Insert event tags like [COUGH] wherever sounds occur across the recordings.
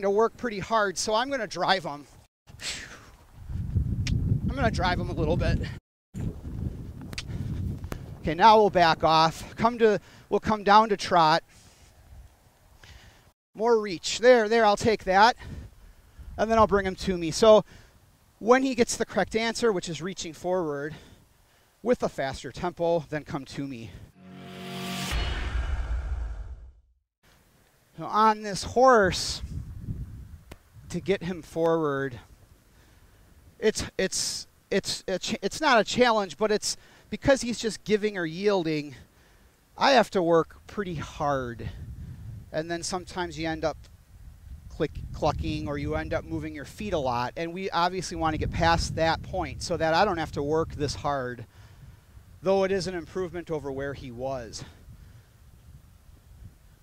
to work pretty hard, so I'm going to drive him. I'm going to drive him a little bit. Okay, now we'll back off. Come to, we'll come down to trot. More reach. There, there, I'll take that. And then I'll bring him to me. So when he gets the correct answer, which is reaching forward with a faster tempo, then come to me. So on this horse, to get him forward, it's it's it's it's not a challenge, but it's because he's just giving or yielding. I have to work pretty hard, and then sometimes you end up click clucking or you end up moving your feet a lot. And we obviously want to get past that point so that I don't have to work this hard, though it is an improvement over where he was.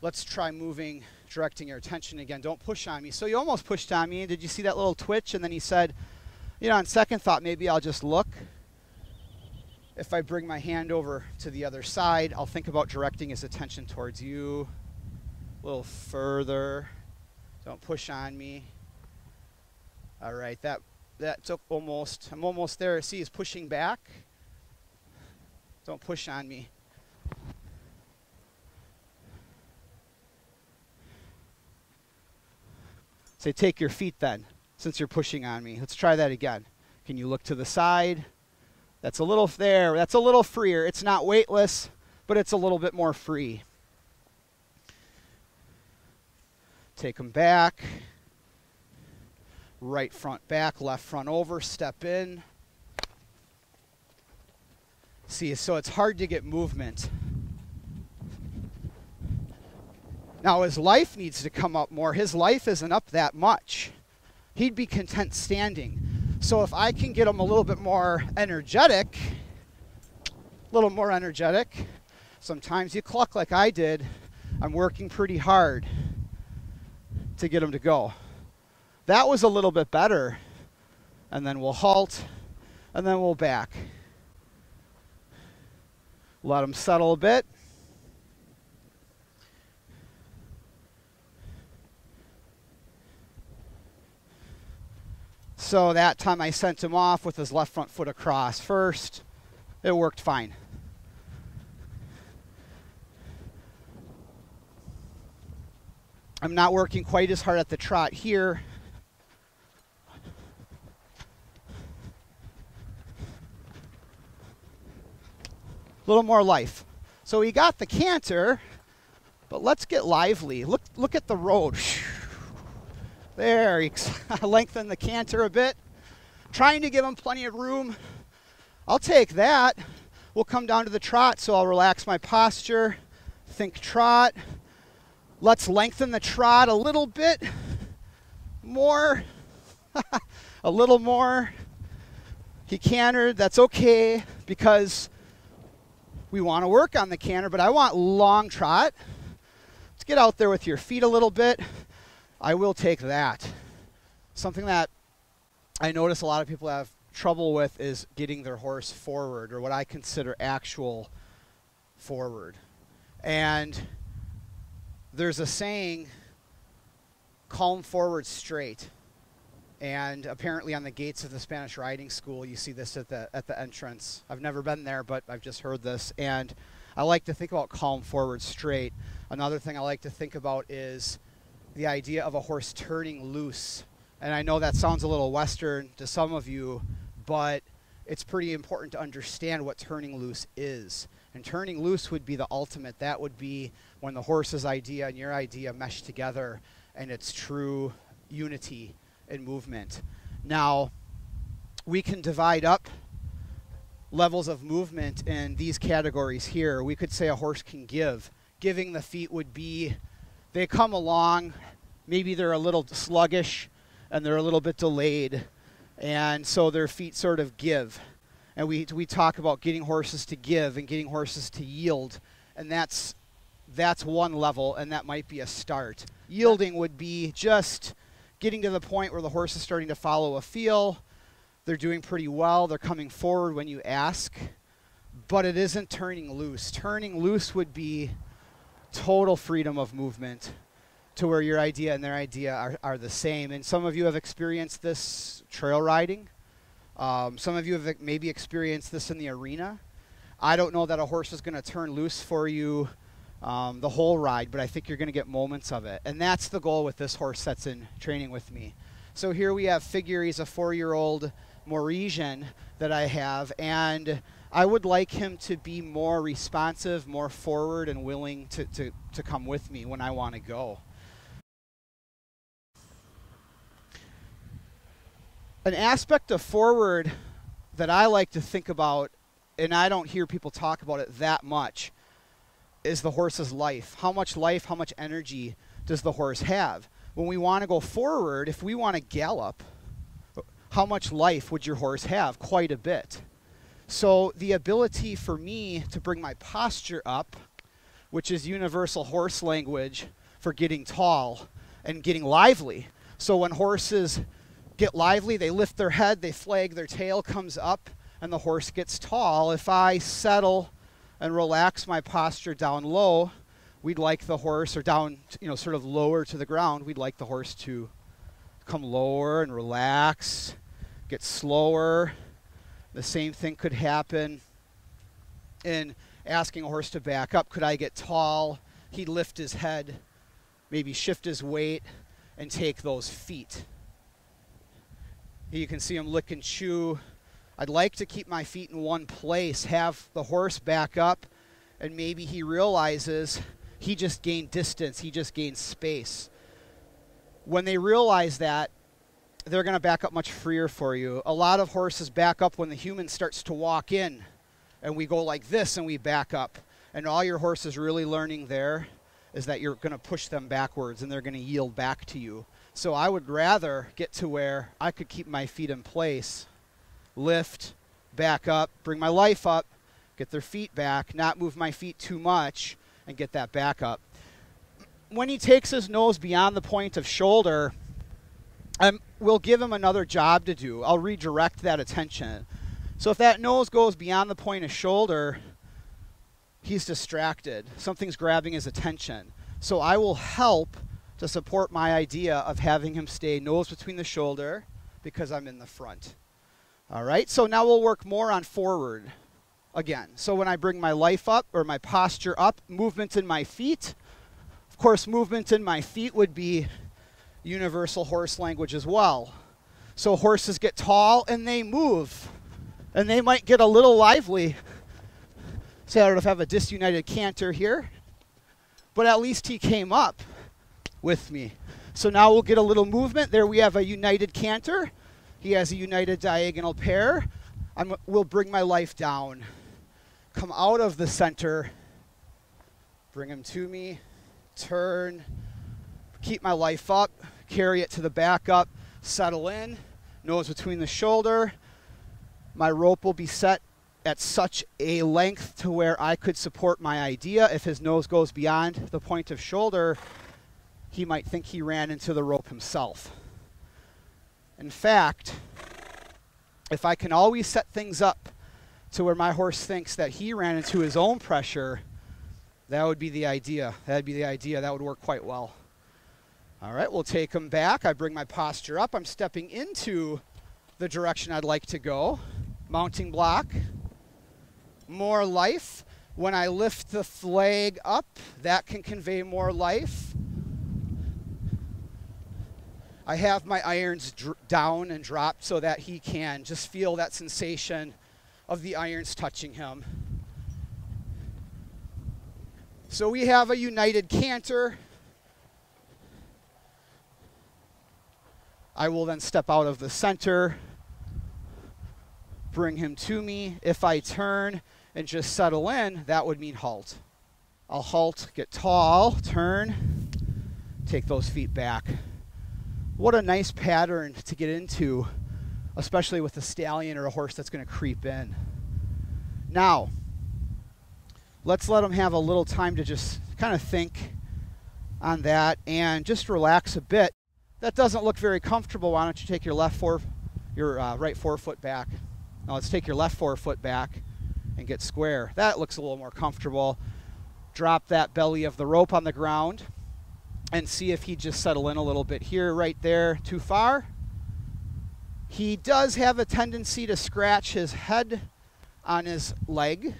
Let's try moving, directing your attention again. Don't push on me. So you almost pushed on me. Did you see that little twitch? And then he said, you know, on second thought, maybe I'll just look. If I bring my hand over to the other side, I'll think about directing his attention towards you a little further. Don't push on me. All right, that that took almost. I'm almost there. See, he's pushing back. Don't push on me. Say, take your feet then, since you're pushing on me. Let's try that again. Can you look to the side? That's a little there. That's a little freer. It's not weightless, but it's a little bit more free. Take them back. Right front back, left front over, step in. See, so it's hard to get movement. Now, his life needs to come up more. His life isn't up that much. He'd be content standing. So, if I can get him a little bit more energetic, a little more energetic, sometimes you cluck like I did. I'm working pretty hard to get him to go. That was a little bit better. And then we'll halt, and then we'll back. Let him settle a bit. So that time I sent him off with his left front foot across first. It worked fine. I'm not working quite as hard at the trot here. A little more life. So he got the canter, but let's get lively. Look, look at the road. There, he [LAUGHS] lengthen the canter a bit. Trying to give him plenty of room. I'll take that. We'll come down to the trot, so I'll relax my posture. Think trot. Let's lengthen the trot a little bit more. [LAUGHS] a little more. He cantered. That's okay because we want to work on the canter, but I want long trot. Let's get out there with your feet a little bit. I will take that. Something that I notice a lot of people have trouble with is getting their horse forward, or what I consider actual forward. And there's a saying, calm forward straight. And apparently on the gates of the Spanish riding school, you see this at the, at the entrance. I've never been there, but I've just heard this. And I like to think about calm forward straight. Another thing I like to think about is the idea of a horse turning loose. And I know that sounds a little Western to some of you, but it's pretty important to understand what turning loose is. And turning loose would be the ultimate. That would be when the horse's idea and your idea mesh together and it's true unity in movement. Now, we can divide up levels of movement in these categories here. We could say a horse can give. Giving the feet would be they come along, maybe they're a little sluggish and they're a little bit delayed, and so their feet sort of give. And we, we talk about getting horses to give and getting horses to yield, and that's, that's one level, and that might be a start. Yielding would be just getting to the point where the horse is starting to follow a feel. They're doing pretty well. They're coming forward when you ask, but it isn't turning loose. Turning loose would be total freedom of movement, to where your idea and their idea are, are the same. And some of you have experienced this trail riding. Um, some of you have maybe experienced this in the arena. I don't know that a horse is going to turn loose for you um, the whole ride, but I think you're going to get moments of it. And that's the goal with this horse that's in training with me. So here we have Figure. He's a four year old Moresian that I have. And I would like him to be more responsive, more forward, and willing to, to, to come with me when I want to go. An aspect of forward that I like to think about, and I don't hear people talk about it that much, is the horse's life. How much life, how much energy does the horse have? When we want to go forward, if we want to gallop, how much life would your horse have? Quite a bit. So the ability for me to bring my posture up, which is universal horse language for getting tall and getting lively. So when horses get lively, they lift their head, they flag, their tail comes up, and the horse gets tall. If I settle and relax my posture down low, we'd like the horse, or down, you know, sort of lower to the ground, we'd like the horse to come lower and relax, get slower, the same thing could happen in asking a horse to back up. Could I get tall? He'd lift his head, maybe shift his weight, and take those feet. You can see him lick and chew. I'd like to keep my feet in one place, have the horse back up, and maybe he realizes he just gained distance, he just gained space. When they realize that, they're going to back up much freer for you. A lot of horses back up when the human starts to walk in, and we go like this and we back up. And all your horse is really learning there is that you're going to push them backwards and they're going to yield back to you. So I would rather get to where I could keep my feet in place, lift, back up, bring my life up, get their feet back, not move my feet too much, and get that back up. When he takes his nose beyond the point of shoulder, I'm, we'll give him another job to do. I'll redirect that attention. So if that nose goes beyond the point of shoulder, he's distracted. Something's grabbing his attention. So I will help to support my idea of having him stay nose between the shoulder because I'm in the front. All right, so now we'll work more on forward again. So when I bring my life up or my posture up, movement in my feet. Of course, movement in my feet would be universal horse language as well. So horses get tall and they move, and they might get a little lively. Say, I don't know if I have a disunited canter here, but at least he came up with me. So now we'll get a little movement. There we have a united canter. He has a united diagonal pair. I'm, we'll bring my life down. Come out of the center. Bring him to me. Turn keep my life up, carry it to the back up, settle in, nose between the shoulder. My rope will be set at such a length to where I could support my idea. If his nose goes beyond the point of shoulder, he might think he ran into the rope himself. In fact, if I can always set things up to where my horse thinks that he ran into his own pressure, that would be the idea. That'd be the idea. That would work quite well. All right, we'll take them back. I bring my posture up. I'm stepping into the direction I'd like to go. Mounting block. More life. When I lift the flag up, that can convey more life. I have my irons down and dropped so that he can just feel that sensation of the irons touching him. So we have a united canter I will then step out of the center, bring him to me. If I turn and just settle in, that would mean halt. I'll halt, get tall, turn, take those feet back. What a nice pattern to get into, especially with a stallion or a horse that's going to creep in. Now, let's let them have a little time to just kind of think on that and just relax a bit that doesn't look very comfortable. Why don't you take your left fore, your uh, right forefoot back? Now let's take your left forefoot back and get square. That looks a little more comfortable. Drop that belly of the rope on the ground. and see if he'd just settle in a little bit here, right there. Too far? He does have a tendency to scratch his head on his leg,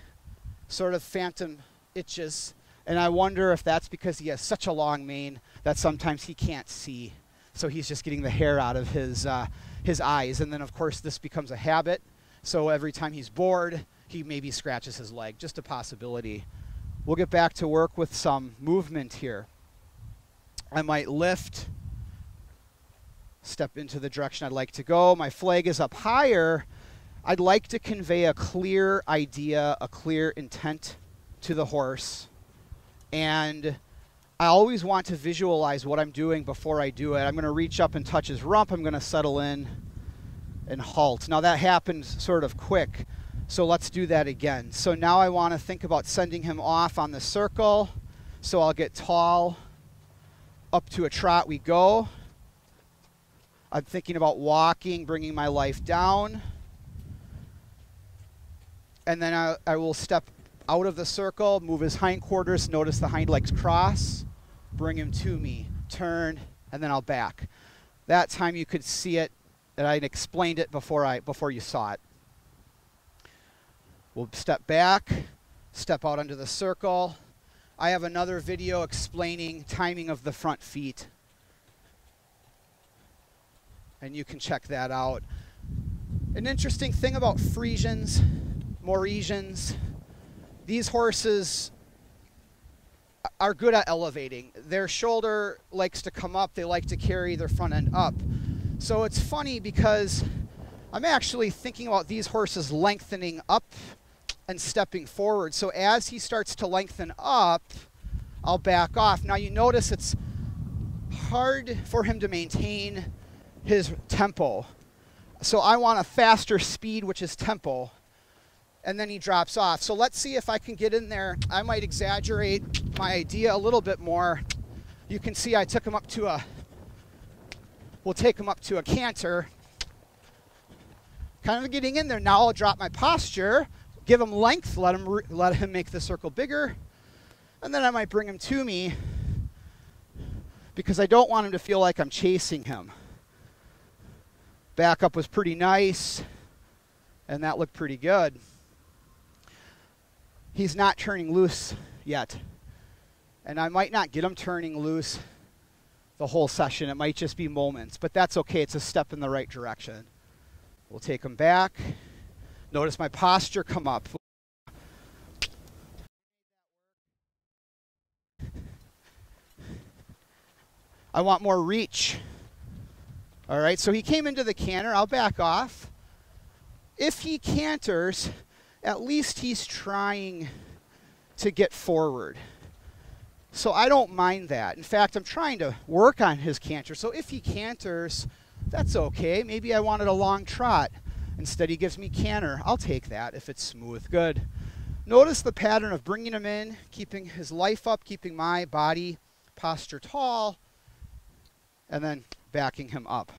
sort of phantom itches. And I wonder if that's because he has such a long mane that sometimes he can't see. So he's just getting the hair out of his, uh, his eyes. And then, of course, this becomes a habit. So every time he's bored, he maybe scratches his leg. Just a possibility. We'll get back to work with some movement here. I might lift, step into the direction I'd like to go. My flag is up higher. I'd like to convey a clear idea, a clear intent to the horse. And I always want to visualize what I'm doing before I do it. I'm going to reach up and touch his rump. I'm going to settle in and halt. Now that happens sort of quick. So let's do that again. So now I want to think about sending him off on the circle. So I'll get tall. Up to a trot we go. I'm thinking about walking, bringing my life down. And then I, I will step out of the circle, move his hindquarters, notice the hind legs cross, bring him to me, turn, and then I'll back. That time you could see it, that I explained it before, I, before you saw it. We'll step back, step out under the circle. I have another video explaining timing of the front feet. And you can check that out. An interesting thing about Friesians, Moresians, these horses are good at elevating. Their shoulder likes to come up, they like to carry their front end up. So it's funny because I'm actually thinking about these horses lengthening up and stepping forward. So as he starts to lengthen up, I'll back off. Now you notice it's hard for him to maintain his tempo. So I want a faster speed, which is tempo. And then he drops off. So let's see if I can get in there. I might exaggerate my idea a little bit more. You can see I took him up to a, we'll take him up to a canter. Kind of getting in there. Now I'll drop my posture give him length, let him, let him make the circle bigger, and then I might bring him to me because I don't want him to feel like I'm chasing him. Backup was pretty nice, and that looked pretty good. He's not turning loose yet. And I might not get him turning loose the whole session. It might just be moments, but that's okay. It's a step in the right direction. We'll take him back. Notice my posture come up. I want more reach. All right, so he came into the canter. I'll back off. If he canters, at least he's trying to get forward. So I don't mind that. In fact, I'm trying to work on his canter. So if he canters, that's okay. Maybe I wanted a long trot. Instead, he gives me canter. I'll take that if it's smooth. Good. Notice the pattern of bringing him in, keeping his life up, keeping my body posture tall, and then backing him up.